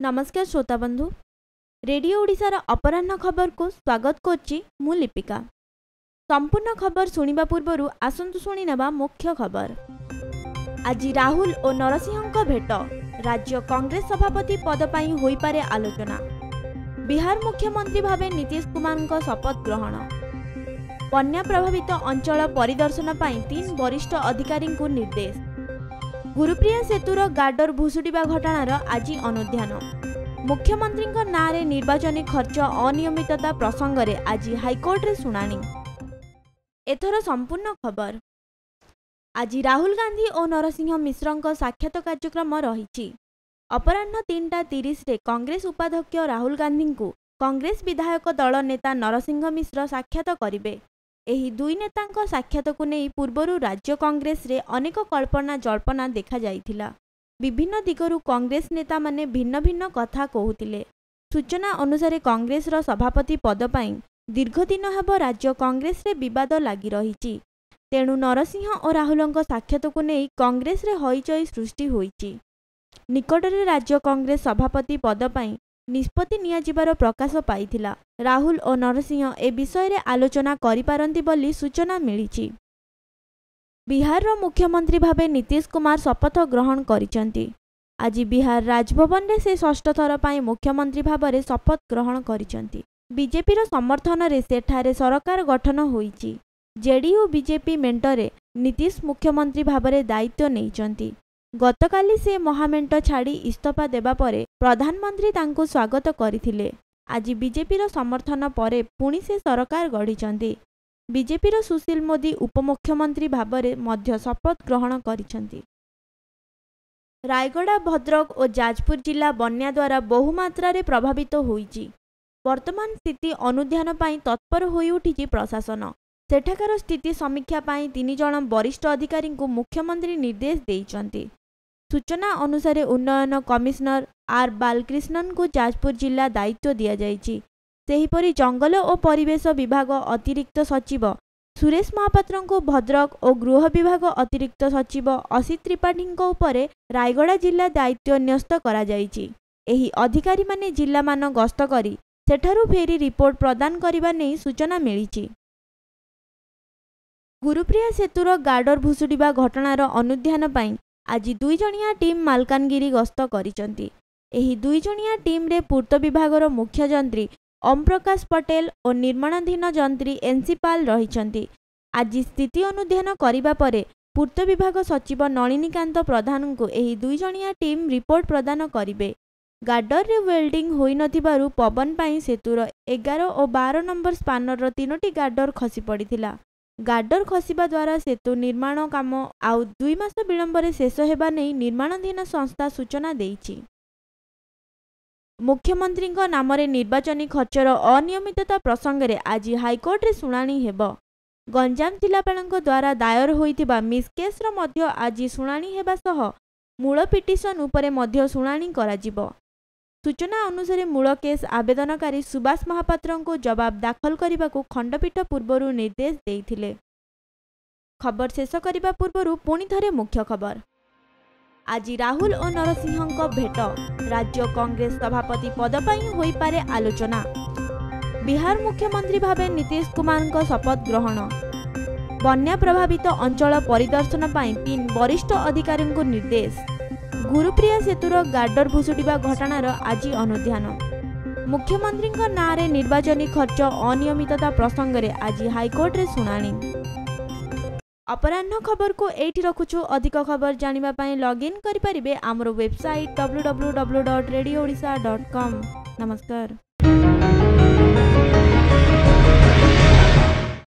ନମସ୍କାର ଶ୍ରୋତା ବନ୍ଧୁ ରେଡ଼ିଓ ଓଡ଼ିଶାର ଅପରାହ୍ନ ଖବରକୁ ସ୍ୱାଗତ କରୁଛି ମୁଁ ଲିପିକା ସମ୍ପୂର୍ଣ୍ଣ ଖବର ଶୁଣିବା ପୂର୍ବରୁ ଆସନ୍ତୁ ଶୁଣିନେବା ମୁଖ୍ୟ ଖବର ଆଜି ରାହୁଲ ଓ ନରସିଂହଙ୍କ ଭେଟ ରାଜ୍ୟ କଂଗ୍ରେସ ସଭାପତି ପଦ ପାଇଁ ହୋଇପାରେ ଆଲୋଚନା ବିହାର ମୁଖ୍ୟମନ୍ତ୍ରୀ ଭାବେ ନୀତିଶ କୁମାରଙ୍କ ଶପଥ ଗ୍ରହଣ ବନ୍ୟା ପ୍ରଭାବିତ ଅଞ୍ଚଳ ପରିଦର୍ଶନ ପାଇଁ ତିନି ବରିଷ୍ଠ ଅଧିକାରୀଙ୍କୁ ନିର୍ଦ୍ଦେଶ। ଗୁରୁପ୍ରିୟା ସେତୁର ଗାର୍ଡର ଭୁଷୁଡ଼ିବା ଘଟଣାର ଆଜି ଅନୁଧ୍ୟାନ। ମୁଖ୍ୟମନ୍ତ୍ରୀଙ୍କ ନାଁରେ ନିର୍ବାଚନୀ ଖର୍ଚ୍ଚ ଅନିୟମିତତା ପ୍ରସଙ୍ଗରେ ଆଜି ହାଇକୋର୍ଟରେ ଶୁଣାଣି। ଏଥର ସମ୍ପୂର୍ଣ୍ଣ ଖବର। ଆଜି ରାହୁଲ ଗାନ୍ଧୀ ଓ ନରସିଂହ ମିଶ୍ରଙ୍କ ସାକ୍ଷାତ କାର୍ଯ୍ୟକ୍ରମ ରହିଛି। ଅପରାହ୍ନ ତିନିଟା ତିରିଶରେ କଂଗ୍ରେସ ଉପାଧ୍ୟକ୍ଷ ରାହୁଲ ଗାନ୍ଧୀଙ୍କୁ କଂଗ୍ରେସ ବିଧାୟକ ଦଳ ନେତା ନରସିଂହ ମିଶ୍ର ସାକ୍ଷାତ କରିବେ। ଏହି ଦୁଇ ନେତାଙ୍କ ସାକ୍ଷାତକୁ ନେଇ ପୂର୍ବରୁ ରାଜ୍ୟ କଂଗ୍ରେସରେ ଅନେକ କଳ୍ପନା ଜଳ୍ପନା ଦେଖାଯାଇଥିଲା। ବିଭିନ୍ନ ଦିଗରୁ କଂଗ୍ରେସ ନେତାମାନେ ଭିନ୍ନ ଭିନ୍ନ କଥା କହୁଥିଲେ। ସୂଚନା ଅନୁସାରେ କଂଗ୍ରେସର ସଭାପତି ପଦ ପାଇଁ ଦୀର୍ଘଦିନ ହେବ ରାଜ୍ୟ କଂଗ୍ରେସରେ ବିବାଦ ଲାଗି ରହିଛି। ତେଣୁ ନରସିଂହ ଓ ରାହୁଲଙ୍କ ସାକ୍ଷାତକୁ ନେଇ କଂଗ୍ରେସରେ ହଇଚଇ ସୃଷ୍ଟି ହୋଇଛି। ନିକଟରେ ରାଜ୍ୟ କଂଗ୍ରେସ ସଭାପତି ପଦ ପାଇଁ ନିଷ୍ପତ୍ତି ନିଆଯିବାର ପ୍ରକାଶ ପାଇଥିଲା। ରାହୁଲ ଓ ନରସିଂହ ଏ ବିଷୟରେ ଆଲୋଚନା କରିପାରନ୍ତି ବୋଲି ସୂଚନା ମିଳିଛି। ବିହାରର ମୁଖ୍ୟମନ୍ତ୍ରୀ ଭାବେ ନୀତିଶ କୁମାର ଶପଥ ଗ୍ରହଣ କରିଛନ୍ତି। ଆଜି ବିହାର ରାଜଭବନରେ ସେ ଷଷ୍ଠ ଥର ପାଇଁ ମୁଖ୍ୟମନ୍ତ୍ରୀ ଭାବରେ ଶପଥ ଗ୍ରହଣ କରିଛନ୍ତି। ବିଜେପିର ସମର୍ଥନରେ ସେଠାରେ ସରକାର ଗଠନ ହୋଇଛି। ଜେଡିୟୁ ବିଜେପି ମେଣ୍ଟରେ ନୀତିଶ ମୁଖ୍ୟମନ୍ତ୍ରୀ ଭାବରେ ଦାୟିତ୍ୱ ନେଇଛନ୍ତି। ଗତକାଲି ସେ ମହାମେଣ୍ଟ ଛାଡ଼ି ଇସ୍ତଫା ଦେବା ପରେ ପ୍ରଧାନମନ୍ତ୍ରୀ ତାଙ୍କୁ ସ୍ୱାଗତ କରିଥିଲେ। ଆଜି ବିଜେପିର ସମର୍ଥନ ପରେ ପୁଣି ସେ ସରକାର ଗଢ଼ିଛନ୍ତି। ବିଜେପିର ସୁଶୀଲ ମୋଦି ଉପମୁଖ୍ୟମନ୍ତ୍ରୀ ଭାବରେ ମଧ୍ୟ ଶପଥ ଗ୍ରହଣ କରିଛନ୍ତି। ରାୟଗଡ଼ା ଭଦ୍ରକ ଓ ଯାଜପୁର ଜିଲ୍ଲା ବନ୍ୟା ଦ୍ୱାରା ବହୁ ମାତ୍ରାରେ ପ୍ରଭାବିତ ହୋଇଛି। ବର୍ତ୍ତମାନ ସ୍ଥିତି ଅନୁଧ୍ୟାନ ପାଇଁ ତତ୍ପର ହୋଇଉଠିଛି ପ୍ରଶାସନ। ସେଠାକାର ସ୍ଥିତି ସମୀକ୍ଷା ପାଇଁ ତିନି ଜଣ ବରିଷ୍ଠ ଅଧିକାରୀଙ୍କୁ ମୁଖ୍ୟମନ୍ତ୍ରୀ ନିର୍ଦ୍ଦେଶ ଦେଇଛନ୍ତି। ସୂଚନା ଅନୁସାରେ ଉନ୍ନୟନ କମିଶନର ଆର୍. ବାଲକ୍ରିଷ୍ଣନଙ୍କୁ ଯାଜପୁର ଜିଲ୍ଲା ଦାୟିତ୍ୱ ଦିଆଯାଇଛି। ସେହିପରି ଜଙ୍ଗଲ ଓ ପରିବେଶ ବିଭାଗ ଅତିରିକ୍ତ ସଚିବ ସୁରେଶ ମହାପାତ୍ରଙ୍କୁ ଭଦ୍ରକ ଓ ଗୃହ ବିଭାଗ ଅତିରିକ୍ତ ସଚିବ ଅସିତ ତ୍ରିପାଠୀଙ୍କ ଉପରେ ରାୟଗଡ଼ା ଜିଲ୍ଲା ଦାୟିତ୍ୱ ନ୍ୟସ୍ତ କରାଯାଇଛି। ଏହି ଅଧିକାରୀମାନେ ଜିଲ୍ଲାମାନ ଗସ୍ତ କରି ସେଠାରୁ ଫେରି ରିପୋର୍ଟ ପ୍ରଦାନ କରିବା ନେଇ ସୂଚନା ମିଳିଛି। ଗୁରୁପ୍ରିୟା ସେତୁର ଗାର୍ଡର ଭୁଷୁଡ଼ିବା ଘଟଣାର ଅନୁଧ୍ୟାନ ପାଇଁ ଆଜି ଦୁଇଜଣିଆ ଟିମ୍ ମାଲକାନଗିରି ଗସ୍ତ କରିଛନ୍ତି। ଏହି ଦୁଇଜଣିଆ ଟିମ୍ରେ ପୂର୍ତ୍ତ ବିଭାଗର ମୁଖ୍ୟ ଯନ୍ତ୍ରୀ ଓମ୍ ପ୍ରକାଶ ପଟେଲ ଓ ନିର୍ମାଣାଧୀନ ଯନ୍ତ୍ରୀ ଏନ୍ସିପାଲ ରହିଛନ୍ତି। ଆଜି ସ୍ଥିତି ଅନୁଧ୍ୟାନ କରିବା ପରେ ପୂର୍ତ୍ତ ବିଭାଗ ସଚିବ ନଳିନୀକାନ୍ତ ପ୍ରଧାନଙ୍କୁ ଏହି ଦୁଇଜଣିଆ ଟିମ୍ ରିପୋର୍ଟ ପ୍ରଦାନ କରିବେ। ଗାର୍ଡରରେ ୱେଲ୍ଡିଂ ହୋଇନଥିବାରୁ ପବନ ପାଇଁ ସେତୁର ଏଗାର ଓ ବାର ନମ୍ବର ସ୍ପାନରର ତିନୋଟି ଗାର୍ଡର ଖସି ପଡ଼ିଥିଲା ଗାର୍ଡର ଖସିବା ଦ୍ୱାରା ସେତୁ ନିର୍ମାଣ କାମ ଆଉ ଦୁଇ ମାସ ବିଳମ୍ବରେ ଶେଷ ହେବା ନେଇ ନିର୍ମାଣାଧୀନ ସଂସ୍ଥା ସୂଚନା ଦେଇଛି। ମୁଖ୍ୟମନ୍ତ୍ରୀଙ୍କ ନାମରେ ନିର୍ବାଚନୀ ଖର୍ଚ୍ଚର ଅନିୟମିତତା ପ୍ରସଙ୍ଗରେ ଆଜି ହାଇକୋର୍ଟରେ ଶୁଣାଣି ହେବ। ଗଞ୍ଜାମ ଜିଲ୍ଲାପାଳଙ୍କ ଦ୍ୱାରା ଦାୟର ହୋଇଥିବା ମିସ୍ କେସ୍ର ମଧ୍ୟ ଆଜି ଶୁଣାଣି ହେବା ସହ ମୂଳ ପିଟିସନ ଉପରେ ମଧ୍ୟ ଶୁଣାଣି କରାଯିବ। ସୂଚନା ଅନୁସାରେ ମୂଳ କେସ୍ ଆବେଦନକାରୀ ସୁବାସ ମହାପାତ୍ରଙ୍କୁ ଜବାବ ଦାଖଲ କରିବାକୁ ଖଣ୍ଡପୀଠ ପୂର୍ବରୁ ନିର୍ଦ୍ଦେଶ ଦେଇଥିଲେ। ଖବର ଶେଷ କରିବା ପୂର୍ବରୁ ପୁଣି ଥରେ ମୁଖ୍ୟ ଖବର। ଆଜି ରାହୁଲ ଓ ନରସିଂହଙ୍କ ଭେଟ। ରାଜ୍ୟ କଂଗ୍ରେସ ସଭାପତି ପଦ ପାଇଁ ହୋଇପାରେ ଆଲୋଚନା। ବିହାର ମୁଖ୍ୟମନ୍ତ୍ରୀ ଭାବେ ନୀତିଶ କୁମାରଙ୍କ ଶପଥ ଗ୍ରହଣ। ବନ୍ୟା ପ୍ରଭାବିତ ଅଞ୍ଚଳ ପରିଦର୍ଶନ ପାଇଁ ତିନି ବରିଷ୍ଠ ଅଧିକାରୀଙ୍କୁ ନିର୍ଦ୍ଦେଶ। ଗୁରୁପ୍ରିୟା ସେତୁର ଗାର୍ଡର ଭୁଷୁଡ଼ିବା ଘଟଣାର ଆଜି ଅନୁଧ୍ୟାନ। ମୁଖ୍ୟମନ୍ତ୍ରୀଙ୍କ ନାଁରେ ନିର୍ବାଚନୀ ଖର୍ଚ୍ଚ ଅନିୟମିତତା ପ୍ରସଙ୍ଗରେ ଆଜି ହାଇକୋର୍ଟରେ ଶୁଣାଣି। ଅପରାହ୍ନ ଖବରକୁ ଏଇଠି ରଖୁଛୁ। ଅଧିକ ଖବର ଜାଣିବା ପାଇଁ ଲଗ୍ଇନ୍ କରିପାରିବେ ଆମର website W W W dot radio Odisha dot com ନମସ୍କାର।